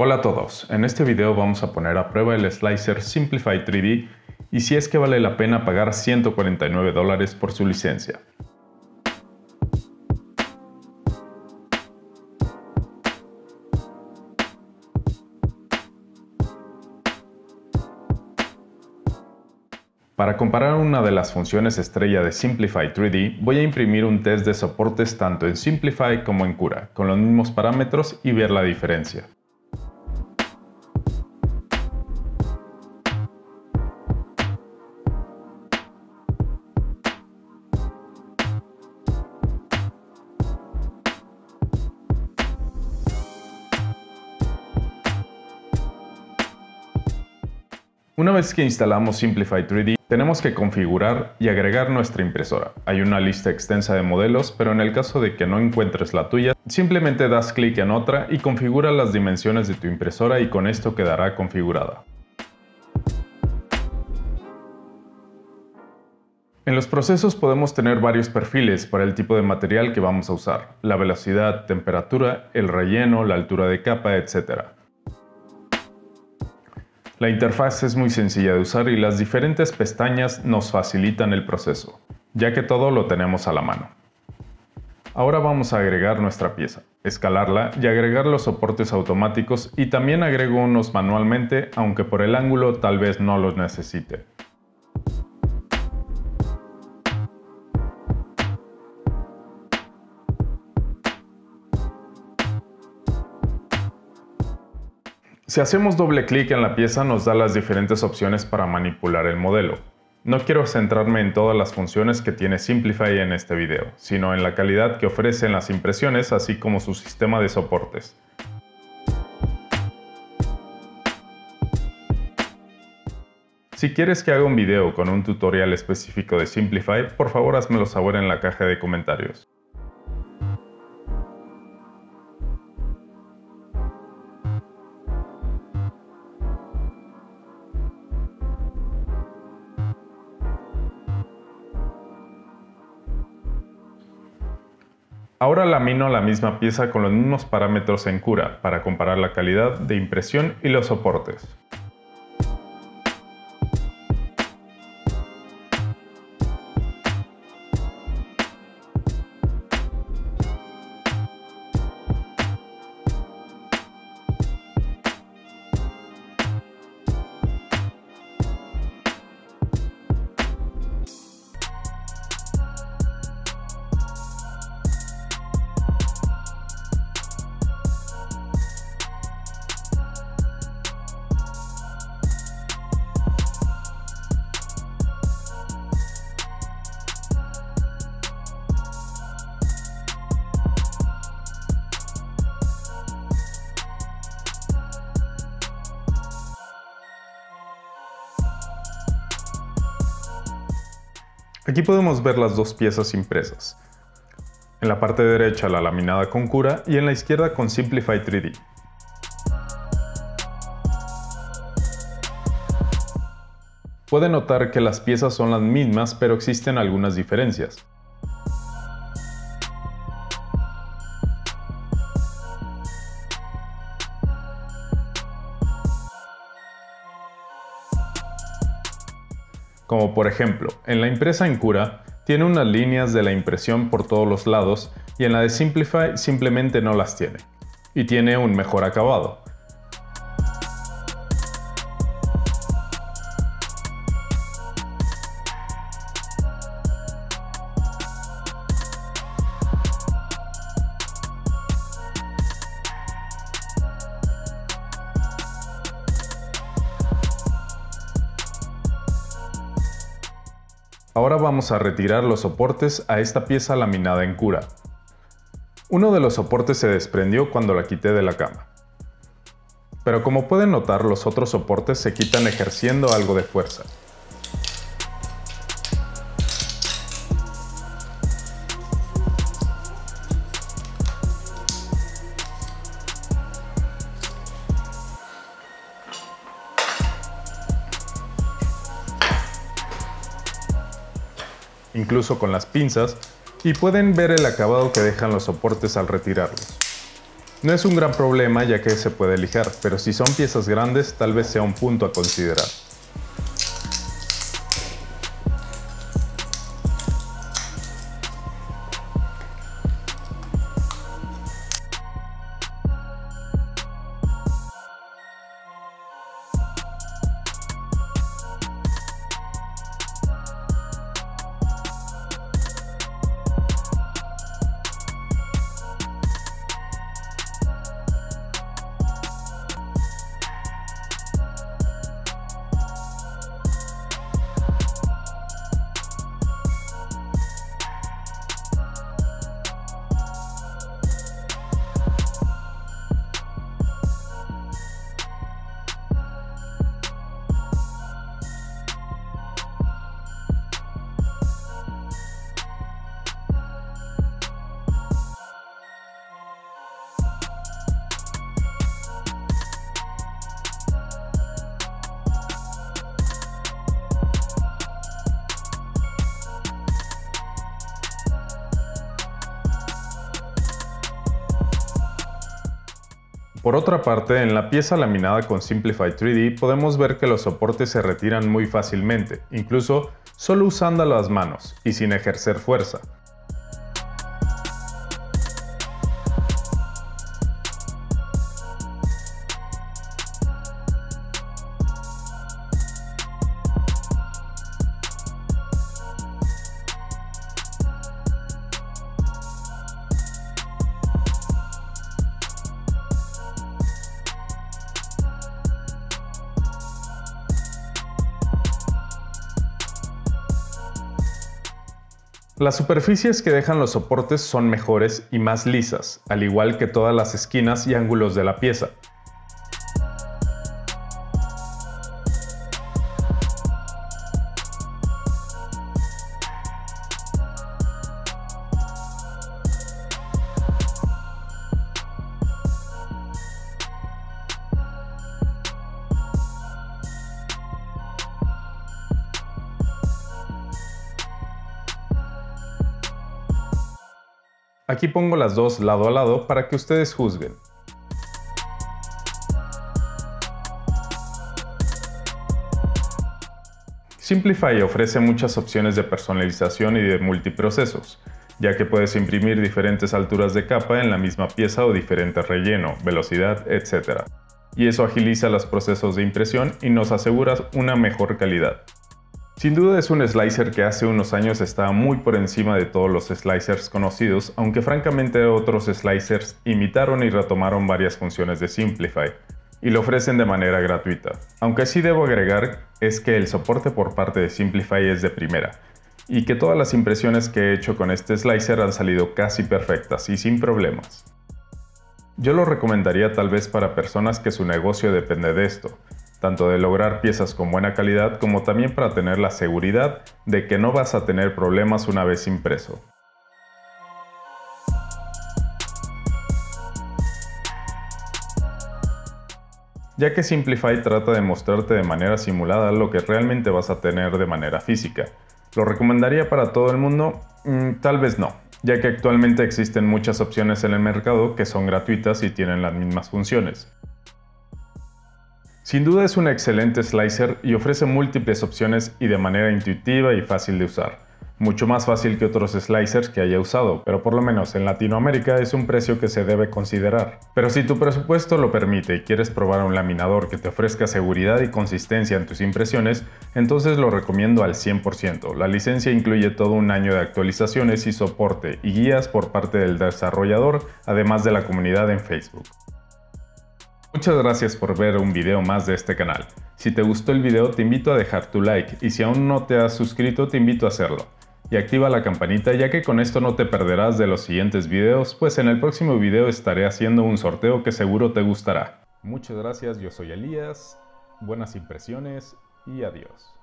Hola a todos, en este video vamos a poner a prueba el slicer Simplify 3D y si es que vale la pena pagar 149 dólares por su licencia. Para comparar una de las funciones estrella de Simplify 3D, voy a imprimir un test de soportes tanto en Simplify como en Cura, con los mismos parámetros y ver la diferencia. Una vez que instalamos Simplify 3D, tenemos que configurar y agregar nuestra impresora. Hay una lista extensa de modelos, pero en el caso de que no encuentres la tuya, simplemente das clic en otra y configura las dimensiones de tu impresora y con esto quedará configurada. En los procesos podemos tener varios perfiles para el tipo de material que vamos a usar, la velocidad, temperatura, el relleno, la altura de capa, etc. La interfaz es muy sencilla de usar y las diferentes pestañas nos facilitan el proceso, ya que todo lo tenemos a la mano. Ahora vamos a agregar nuestra pieza, escalarla y agregar los soportes automáticos y también agrego unos manualmente, aunque por el ángulo tal vez no los necesite. Si hacemos doble clic en la pieza nos da las diferentes opciones para manipular el modelo. No quiero centrarme en todas las funciones que tiene Simplify en este video, sino en la calidad que ofrecen las impresiones así como su sistema de soportes. Si quieres que haga un video con un tutorial específico de Simplify, por favor házmelo saber en la caja de comentarios. Ahora lamino la misma pieza con los mismos parámetros en cura para comparar la calidad de impresión y los soportes. Aquí podemos ver las dos piezas impresas. En la parte derecha la laminada con cura y en la izquierda con Simplify 3D. Puede notar que las piezas son las mismas pero existen algunas diferencias. Como por ejemplo, en la impresa en cura tiene unas líneas de la impresión por todos los lados y en la de Simplify simplemente no las tiene, y tiene un mejor acabado. Ahora vamos a retirar los soportes a esta pieza laminada en cura. Uno de los soportes se desprendió cuando la quité de la cama. Pero como pueden notar los otros soportes se quitan ejerciendo algo de fuerza. Incluso con las pinzas, y pueden ver el acabado que dejan los soportes al retirarlos. No es un gran problema ya que se puede lijar, pero si son piezas grandes tal vez sea un punto a considerar. Por otra parte, en la pieza laminada con Simplify 3D podemos ver que los soportes se retiran muy fácilmente, incluso solo usando las manos y sin ejercer fuerza. Las superficies que dejan los soportes son mejores y más lisas, al igual que todas las esquinas y ángulos de la pieza. Aquí pongo las dos lado a lado para que ustedes juzguen. Simplify ofrece muchas opciones de personalización y de multiprocesos, ya que puedes imprimir diferentes alturas de capa en la misma pieza o diferente relleno, velocidad, etc. Y eso agiliza los procesos de impresión y nos asegura una mejor calidad. Sin duda es un slicer que hace unos años estaba muy por encima de todos los slicers conocidos, aunque francamente otros slicers imitaron y retomaron varias funciones de Simplify, y lo ofrecen de manera gratuita. Aunque sí debo agregar es que el soporte por parte de Simplify es de primera, y que todas las impresiones que he hecho con este slicer han salido casi perfectas y sin problemas. Yo lo recomendaría tal vez para personas que su negocio depende de esto, tanto de lograr piezas con buena calidad como también para tener la seguridad de que no vas a tener problemas una vez impreso. ya que Simplify trata de mostrarte de manera simulada lo que realmente vas a tener de manera física. ¿Lo recomendaría para todo el mundo? Mm, tal vez no, ya que actualmente existen muchas opciones en el mercado que son gratuitas y tienen las mismas funciones. Sin duda es un excelente slicer y ofrece múltiples opciones y de manera intuitiva y fácil de usar. Mucho más fácil que otros slicers que haya usado, pero por lo menos en Latinoamérica es un precio que se debe considerar. Pero si tu presupuesto lo permite y quieres probar un laminador que te ofrezca seguridad y consistencia en tus impresiones, entonces lo recomiendo al 100%. La licencia incluye todo un año de actualizaciones y soporte y guías por parte del desarrollador, además de la comunidad en Facebook. Muchas gracias por ver un video más de este canal. Si te gustó el video te invito a dejar tu like y si aún no te has suscrito te invito a hacerlo. Y activa la campanita ya que con esto no te perderás de los siguientes videos, pues en el próximo video estaré haciendo un sorteo que seguro te gustará. Muchas gracias, yo soy Elías, buenas impresiones y adiós.